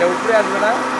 É o preso, né?